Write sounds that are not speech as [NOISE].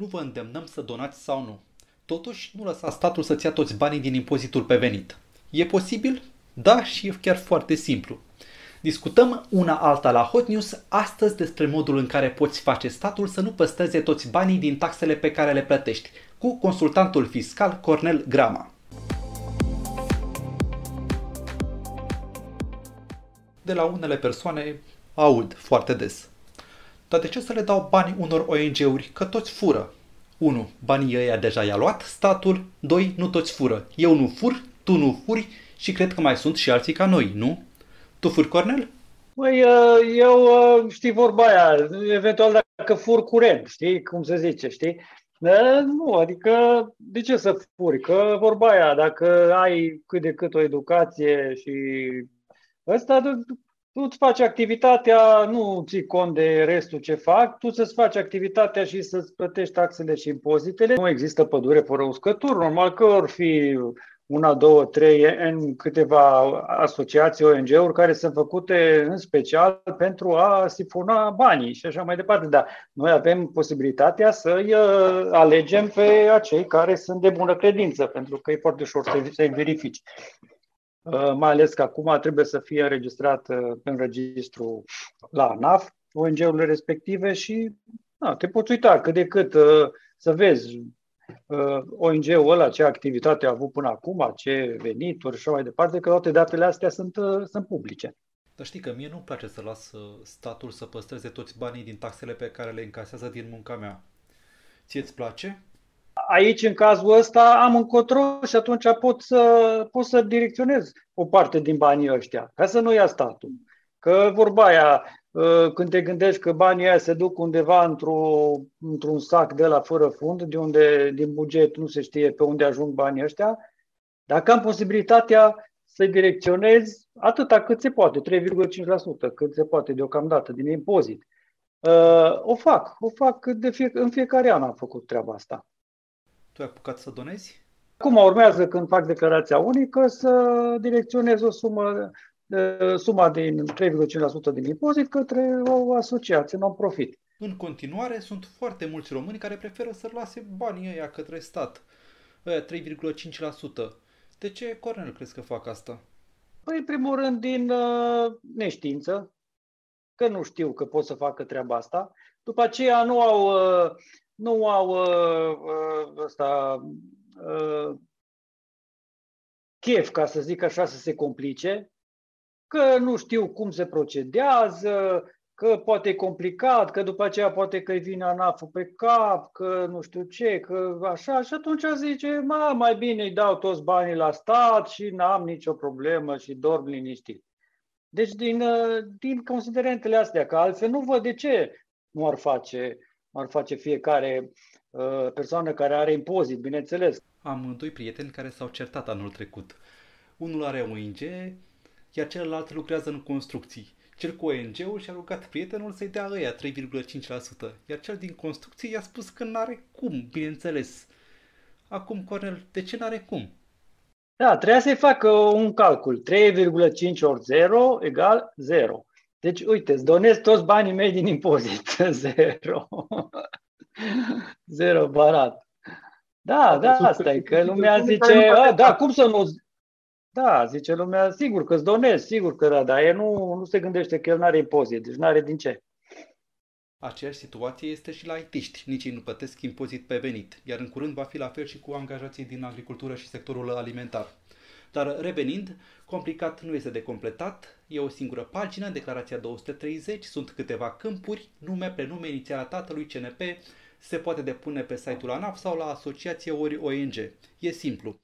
Nu vă îndemnăm să donați sau nu. Totuși, nu lăsa statul să-ți ia toți banii din impozitul pe venit. E posibil? Da, și e chiar foarte simplu. Discutăm una alta la Hot News astăzi despre modul în care poți face statul să nu păstreze toți banii din taxele pe care le plătești, cu consultantul fiscal Cornel Grama. De la unele persoane aud foarte des. Dar de ce să le dau bani unor ONG-uri? Că toți fură. 1. Banii ăia deja i-a luat statul. 2. Nu toți fură. Eu nu fur, tu nu furi și cred că mai sunt și alții ca noi, nu? Tu furi, Cornel? Păi, uh, eu uh, știi vorba aia, eventual dacă fur curent, știi cum se zice, știi? Uh, nu, adică de ce să furi? Că vorba aia, dacă ai cât de cât o educație și ăsta, tu îți faci activitatea, nu ții cont de restul ce fac, tu să-ți faci activitatea și să-ți plătești taxele și impozitele. Nu există pădure fără uscături, normal că or fi una, două, trei, în câteva asociații, ONG-uri care sunt făcute în special pentru a sifona banii și așa mai departe. Dar noi avem posibilitatea să-i uh, alegem pe acei care sunt de bună credință, pentru că e foarte ușor să-i verifici. Uh, mai ales că acum trebuie să fie înregistrat uh, în registru la ANAF, ONG-urile respective și na, te poți uita cât de cât să vezi ONG-ul ăla, ce activitate a avut până acum, ce venituri și așa mai departe, că toate datele astea sunt, sunt publice. Dar știi că mie nu-mi place să las statul să păstreze toți banii din taxele pe care le încasează din munca mea. Ție îți place? Aici, în cazul ăsta, am încotro și atunci pot să, pot să direcționez o parte din banii ăștia, ca să nu ia statul. Că vorba aia, ă, când te gândești că banii aia se duc undeva într-o, într-un sac de la fără fund, de unde din buget nu se știe pe unde ajung banii ăștia, dacă am posibilitatea să direcționez atâta cât se poate, 3,5%, cât se poate deocamdată din impozit, ă, o fac. O fac de fie, în fiecare an am făcut treaba asta. Tu ai apucat să donezi? Acum urmează, când fac declarația unică, să direcționez o sumă suma din 3,5% din impozit către o asociație non-profit. În continuare, sunt foarte mulți români care preferă să lase banii ăia către stat, ăia 3,5%. De ce, Cornel, crezi că fac asta? Păi, în primul rând, din uh, neștiință, că nu știu că pot să facă treaba asta. După aceea nu au, uh, nu au uh, uh, ăsta, uh, chef, ca să zic așa, să se complice că nu știu cum se procedează, că poate e complicat, că după aceea poate că îi vine anaf pe cap, că nu știu ce, că așa, și atunci zice, ma, mai bine îi dau toți banii la stat și n-am nicio problemă și dorm liniștit. Deci din, din considerentele astea, că altfel nu văd de ce nu ar face, ar face fiecare uh, persoană care are impozit, bineînțeles. Am doi prieteni care s-au certat anul trecut. Unul are ONG, iar celălalt lucrează în construcții. Cel cu ONG-ul și-a rugat prietenul să-i dea ăia 3,5%, iar cel din construcții i-a spus că n-are cum, bineînțeles. Acum, Cornel, de ce n-are cum? Da, trebuia să-i facă un calcul. 3,5 ori 0 egal 0. Deci, uite, îți donez toți banii mei din impozit. [LAUGHS] 0. 0 barat. Da, da, asta e, că lumea zice, a, da, cum să nu da, zice lumea, sigur că îți donezi, sigur că da, dar el nu, nu se gândește că el nu are impozit, deci nu are din ce. Aceeași situație este și la itiști, nici ei nu plătesc impozit pe venit, iar în curând va fi la fel și cu angajații din agricultură și sectorul alimentar. Dar revenind, complicat nu este de completat, e o singură pagină, declarația 230, sunt câteva câmpuri, nume, prenume, inițiala tatălui, CNP, se poate depune pe site-ul ANAF sau la asociație ori ONG. E simplu.